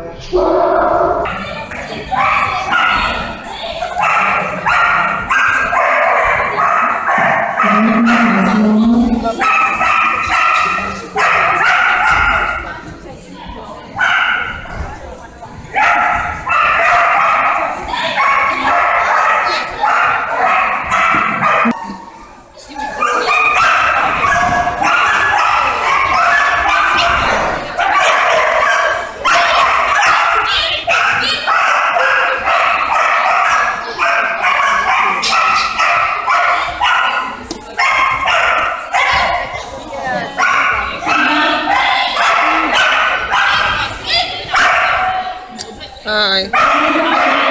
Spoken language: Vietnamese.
Thank you. Hi.